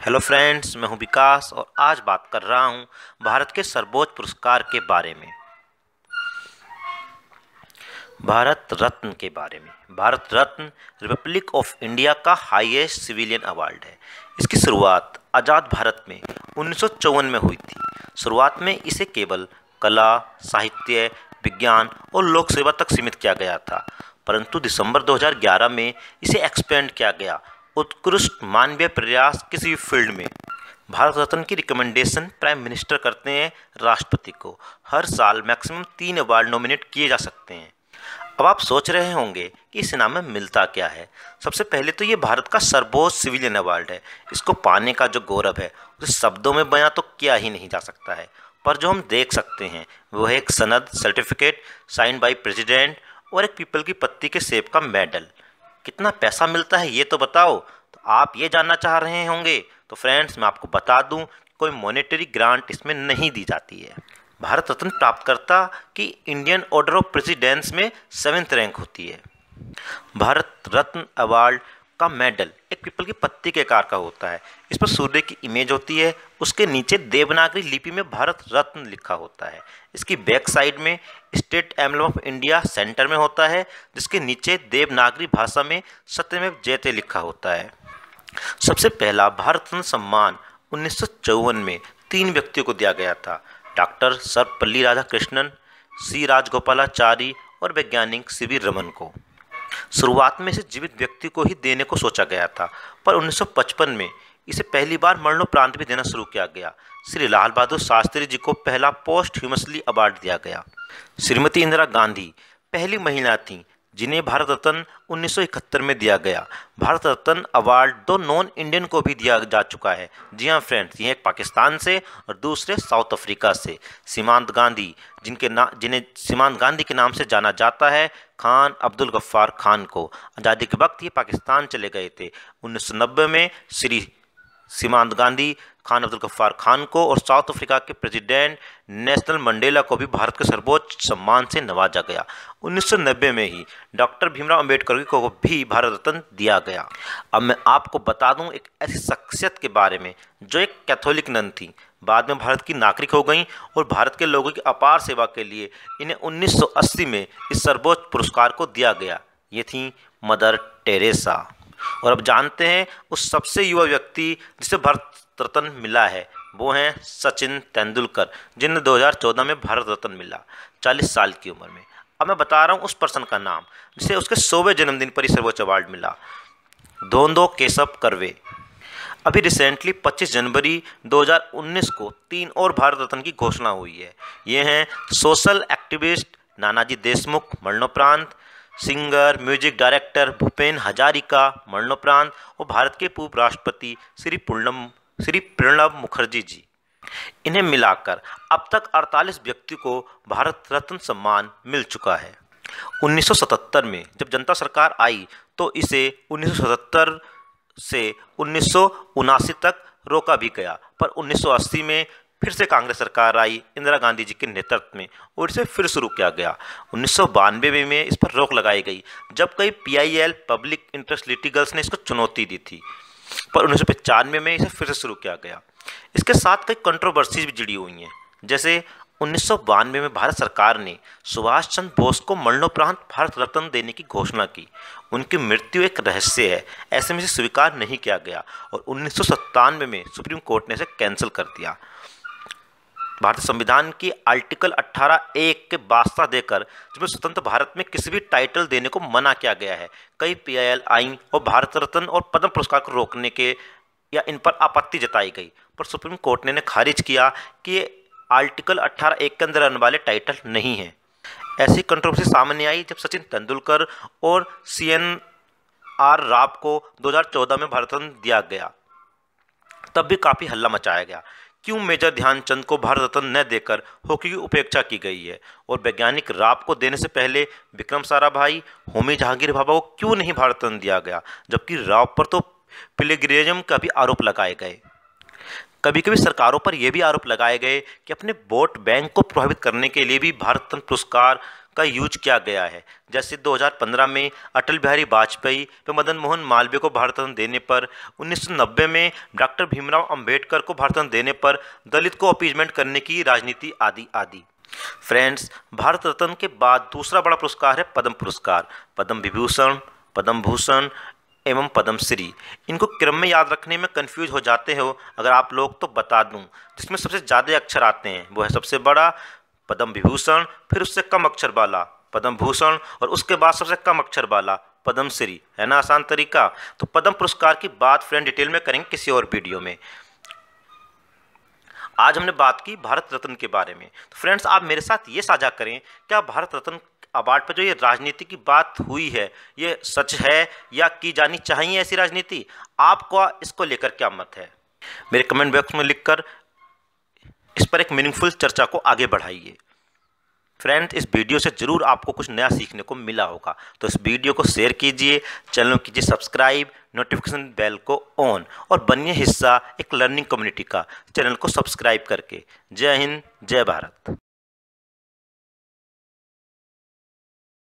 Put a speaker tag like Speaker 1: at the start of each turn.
Speaker 1: Hello friends मैं हूँ विकास और आज बात कर रहा हूँ भारत के सर्वोच्च पुरस्कार के बारे में। भारत रत्न के बारे में। Bharat Ratna Republic of India का हाईएस्ट सिविलियन अवार्ड है। इसकी शुरुआत आज़ाद भारत में उन्नीस सौ चौवन में हुई थी। शुरुआत में इसे केवल कला, साहित्य, विज्ञान और लोक सेवा तक सीमित किया गया था, परंतु दिसंबर 2011 में इसे एक्सपेंड किया गया। उत्कृष्ट मानवीय प्रयास किसी भी फ़ील्ड में। भारत रत्न की रिकमेंडेशन प्राइम मिनिस्टर करते हैं राष्ट्रपति को। हर साल मैक्सिमम तीन अवार्ड नॉमिनेट किए जा सकते हैं। अब आप सोच रहे होंगे कि इस इनाम में मिलता क्या है? सबसे पहले तो ये भारत का सर्वोच्च सिविलियन अवार्ड है। इसको पाने का जो गौरव है, उसे शब्दों में बयां तो किया ही नहीं जा सकता है। पर जो हम देख सकते हैं वो है एक सनद सर्टिफिकेट साइन बाई प्रेसिडेंट और एक पीपल की पत्ती के सेब का मेडल कितना पैसा मिलता है ये तो बताओ। तो आप ये जानना चाह रहे होंगे। तो फ्रेंड्स मैं आपको बता दूँ कोई मॉनेटरी ग्रांट इसमें नहीं दी जाती है। भारत रत्न प्राप्तकर्ता की इंडियन ऑर्डर ऑफ़ प्रेसिडेंस में सेवेंथ रैंक होती है। भारत रत्न अवार्ड का मेडल एक पीपल की पत्ती के आकार का होता है। इस पर सूर्य की इमेज होती है। उसके नीचे देवनागरी लिपि में भारत रत्न लिखा होता है। इसकी बैक साइड में state emblem of India centre में होता है, जिसके नीचे देवनागरी भाषा में सत्यमेव जयते लिखा होता है। सबसे पहला भारत रत्न सम्मान उन्नीस सौ चौवन में तीन व्यक्तियों को दिया गया था। डॉक्टर सर्वपल्ली राधाकृष्णन, सी राजगोपालाचारी और वैज्ञानिक सीवी रमन को। शुरुआत में इसे जीवित व्यक्ति को ही देने को सोचा गया था, पर 1955 में इसे पहली बार मरणोपरांत भी देना शुरू किया गया। श्री लाल बहादुर शास्त्री जी को पहला पोस्ट ह्यूमसली अवार्ड दिया गया। श्रीमती इंदिरा गांधी पहली महिला थी जिन्हें भारत रत्न 1971 में दिया गया। भारत रत्न अवार्ड दो नॉन इंडियन को भी दिया जा चुका है। जी हाँ फ्रेंड्स ये एक पाकिस्तान से और दूसरे साउथ अफ्रीका से। सीमांत गांधी, जिनके ना, जिन्हें सीमांत गांधी के नाम से जाना जाता है, खान अब्दुल गफ्फार खान को। आज़ादी के वक्त ये पाकिस्तान चले गए थे। 1990 में श्री सीमांत गांधी खान अब्दुल गफ्फार खान को और साउथ अफ्रीका के प्रेसिडेंट नेशनल मंडेला को भी भारत के सर्वोच्च सम्मान से नवाजा गया। 1990 में ही डॉक्टर भीमराव अंबेडकर को भी भारत रत्न दिया गया। अब मैं आपको बता दूँ एक ऐसी शख्सियत के बारे में, जो एक कैथोलिक नन थी। बाद में भारत की नागरिक हो गई और भारत के लोगों की अपार सेवा के लिए इन्हें 1980 में इस सर्वोच्च पुरस्कार को दिया गया। ये थी मदर टेरेसा। और अब जानते हैं उस सबसे युवा व्यक्ति जिसे भारत रत्न मिला है। वो हैं सचिन तेंदुलकर, जिन्हें 2014 में भारत रत्न मिला 40 साल की उम्र में। अब मैं बता रहा हूँ उस पर्सन का नाम, जिसे उसके सोवे जन्मदिन पर ही सर्वोच्च अवार्ड मिला। धोंदो केशव करवे। अभी रिसेंटली 25 जनवरी 2019 को तीन और भारत रत्न की घोषणा हुई है। ये हैं सोशल एक्टिविस्ट नानाजी देशमुख, मरणोपरांत singer music director Bhupen Hazarika, मरणोपरांत और भारत के पूर्व राष्ट्रपति श्री पूर्णम श्री प्रणब मुखर्जी जी। इन्हें मिलाकर अब तक 48 व्यक्ति को भारत रत्न सम्मान मिल चुका है। 1977 में जब जनता सरकार आई तो इसे 1977 से उन्नीस सौ उनासी तक रोका भी गया। पर 1980 में फिर से कांग्रेस सरकार आई, इंदिरा गांधी जी के नेतृत्व में, और इसे फिर शुरू किया गया। उन्नीस बानवे में इस पर रोक लगाई गई, जब कई पीआईएल पब्लिक इंटरेस्ट लिटिगल्स ने इसको चुनौती दी थी। पर उन्नीस सौ में इसे फिर से शुरू किया गया। इसके साथ कई कंट्रोवर्सीज भी जुड़ी हुई हैं। जैसे उन्नीस सौ बानवे में भारत सरकार ने सुभाष चंद्र बोस को मरणोपरांत भारत रत्न देने की घोषणा की। उनकी मृत्यु एक रहस्य है, ऐसे में इसे स्वीकार नहीं किया गया और उन्नीस सौ सत्तानवे में सुप्रीम कोर्ट ने इसे कैंसिल कर दिया। भारतीय संविधान की आर्टिकल 18 एक के वास्ता देकर, जिसमें स्वतंत्र भारत में किसी भी टाइटल देने को मना किया गया है। कई पी आई और भारत रत्न और पद्म पुरस्कार को रोकने के या इन पर आपत्ति जताई गई। पर सुप्रीम कोर्ट ने खारिज किया कि आर्टिकल 18 एक के अंदर आने वाले टाइटल नहीं है। ऐसी कंट्रोवर्सी सामने आई जब सचिन तेंदुलकर और सी एन आर राव को 2014 में भारत रत्न दिया गया, तब भी काफ़ी हल्ला मचाया गया। क्यों मेजर ध्यानचंद को भारत रत्न न देकर हॉकी की उपेक्षा की गई है? और वैज्ञानिक राव को देने से पहले विक्रम साराभाई, होमी जहांगीर भाभा को क्यों नहीं भारत रत्न दिया गया? जबकि राव पर तो प्लेगरिज्म का भी आरोप लगाए गए। कभी कभी सरकारों पर यह भी आरोप लगाए गए कि अपने वोट बैंक को प्रभावित करने के लिए भी भारत रत्न पुरस्कार का यूज़ किया गया है। जैसे 2015 में अटल बिहारी वाजपेयी व मदन मोहन मालवीय को भारत रत्न देने पर 1990 में डॉक्टर भीमराव अंबेडकर को भारत रत्न देने पर दलित को अपीजमेंट करने की राजनीति आदि आदि। फ्रेंड्स भारत रत्न के बाद दूसरा बड़ा पुरस्कार है पद्म पुरस्कार। पद्म विभूषण, पद्म भूषण एवं पद्मश्री इनको क्रम में याद रखने में कंफ्यूज हो जाते हो, अगर आप लोग तो बता दूँ, जिसमें सबसे ज़्यादा अक्षर आते हैं, वो है सबसे बड़ा पद्म विभूषण फिर उससे कम अक्षर वाला पद्म भूषण और उसके बाद सबसे कम अक्षर वाला पद्मश्री। है ना आसान तरीका? तो पद्म पुरस्कार की बात फ्रेंड डिटेल में करेंगे किसी और वीडियो में। आज हमने बात की भारत रत्न के बारे में। तो फ्रेंड्स, आप मेरे साथ ये साझा करें, क्या भारत रत्न अवार्ड पर जो ये राजनीति की बात हुई है, ये सच है या की जानी चाहिए ऐसी राजनीति? आपको इसको लेकर क्या मत है? मेरे कमेंट बॉक्स में लिखकर इस पर एक मीनिंगफुल चर्चा को आगे बढ़ाइए। फ्रेंड इस वीडियो से ज़रूर आपको कुछ नया सीखने को मिला होगा। तो इस वीडियो को शेयर कीजिए, चैनल कीजिए सब्सक्राइब नोटिफिकेशन बेल को ऑन और बनिए हिस्सा एक लर्निंग कम्युनिटी का, चैनल को सब्सक्राइब करके। जय हिंद, जय भारत।